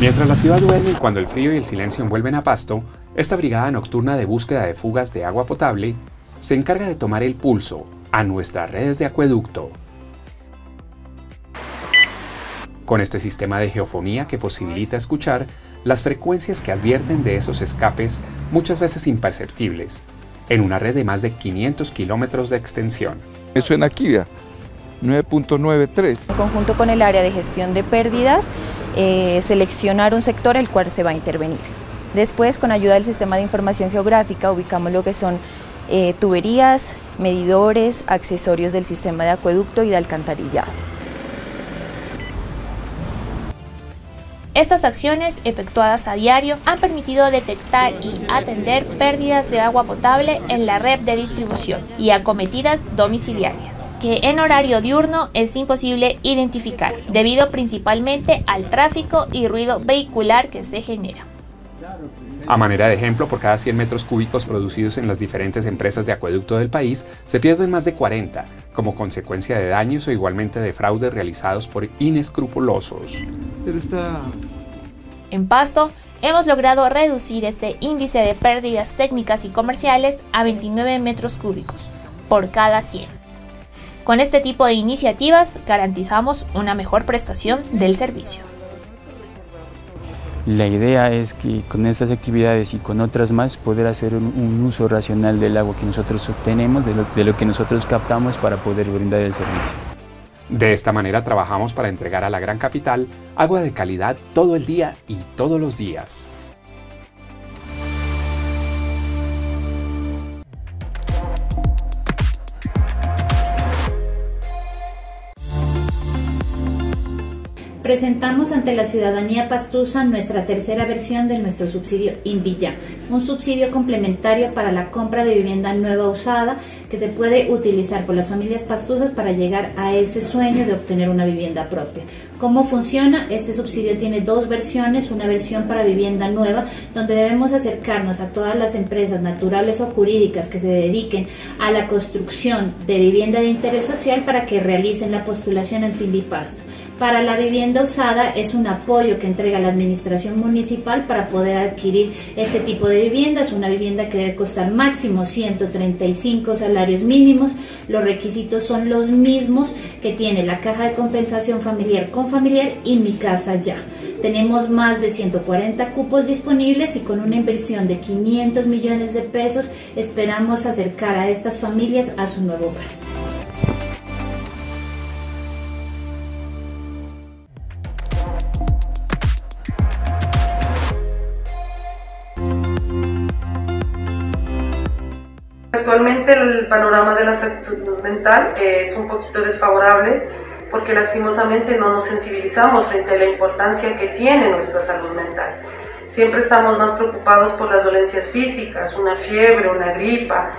Mientras la ciudad duerme y cuando el frío y el silencio envuelven a Pasto, esta brigada nocturna de búsqueda de fugas de agua potable se encarga de tomar el pulso a nuestras redes de acueducto. Con este sistema de geofonía que posibilita escuchar las frecuencias que advierten de esos escapes, muchas veces imperceptibles, en una red de más de 500 kilómetros de extensión. Eso en Akira, 9.93. En conjunto con el área de gestión de pérdidas, eh, seleccionar un sector el cual se va a intervenir. Después, con ayuda del sistema de información geográfica, ubicamos lo que son eh, tuberías, medidores, accesorios del sistema de acueducto y de alcantarillado. Estas acciones efectuadas a diario han permitido detectar y atender pérdidas de agua potable en la red de distribución y acometidas domiciliarias que en horario diurno es imposible identificar, debido principalmente al tráfico y ruido vehicular que se genera. A manera de ejemplo, por cada 100 metros cúbicos producidos en las diferentes empresas de acueducto del país, se pierden más de 40, como consecuencia de daños o igualmente de fraudes realizados por inescrupulosos. En Pasto, hemos logrado reducir este índice de pérdidas técnicas y comerciales a 29 metros cúbicos por cada 100. Con este tipo de iniciativas garantizamos una mejor prestación del servicio. La idea es que con estas actividades y con otras más poder hacer un, uso racional del agua que nosotros obtenemos, de lo, de lo que nosotros captamos para poder brindar el servicio. De esta manera trabajamos para entregar a la gran capital agua de calidad todo el día y todos los días. Presentamos ante la ciudadanía pastusa nuestra tercera versión de nuestro subsidio Invilla, un subsidio complementario para la compra de vivienda nueva usada que se puede utilizar por las familias pastusas para llegar a ese sueño de obtener una vivienda propia. ¿Cómo funciona? Este subsidio tiene dos versiones, una versión para vivienda nueva, donde debemos acercarnos a todas las empresas naturales o jurídicas que se dediquen a la construcción de vivienda de interés social para que realicen la postulación ante Invipasto. Para la vivienda usada es un apoyo que entrega la administración municipal para poder adquirir este tipo de viviendas, una vivienda que debe costar máximo 135 salarios mínimos. Los requisitos son los mismos que tiene la caja de compensación familiar con familiar y mi casa ya. Tenemos más de 140 cupos disponibles y con una inversión de 500 millones de pesos esperamos acercar a estas familias a su nuevo hogar. Actualmente el panorama de la salud mental es un poquito desfavorable porque lastimosamente no nos sensibilizamos frente a la importancia que tiene nuestra salud mental. Siempre estamos más preocupados por las dolencias físicas, una fiebre, una gripa,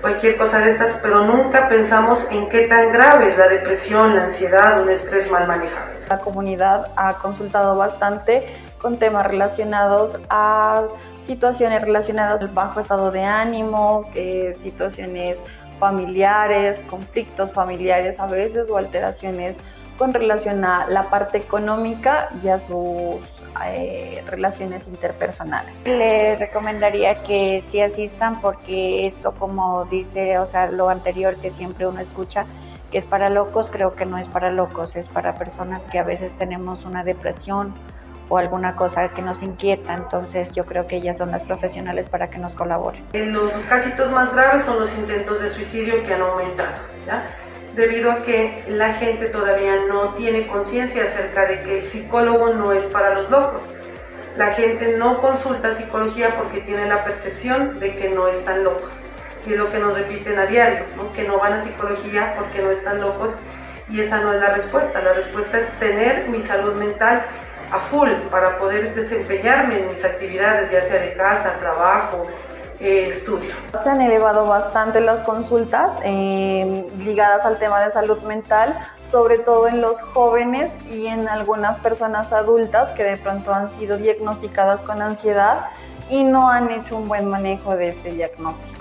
cualquier cosa de estas, pero nunca pensamos en qué tan grave es la depresión, la ansiedad, un estrés mal manejado. La comunidad ha consultado bastante con temas relacionados a situaciones relacionadas al bajo estado de ánimo, eh, situaciones familiares, conflictos familiares a veces o alteraciones con relación a la parte económica y a sus eh, relaciones interpersonales. Le recomendaría que sí asistan porque esto como dice, o sea, lo anterior que siempre uno escucha, que es para locos, creo que no es para locos, es para personas que a veces tenemos una depresión o alguna cosa que nos inquieta, entonces yo creo que ellas son las profesionales para que nos colaboren. Los casitos más graves son los intentos de suicidio que han aumentado, ¿ya? debido a que la gente todavía no tiene conciencia acerca de que el psicólogo no es para los locos. La gente no consulta psicología porque tiene la percepción de que no están locos. Y es lo que nos repiten a diario, que no van a psicología porque no están locos. Y esa no es la respuesta. La respuesta es tener mi salud mental a full para poder desempeñarme en mis actividades, ya sea de casa, trabajo, eh, estudio. Se han elevado bastante las consultas eh, ligadas al tema de salud mental, sobre todo en los jóvenes y en algunas personas adultas que de pronto han sido diagnosticadas con ansiedad y no han hecho un buen manejo de este diagnóstico.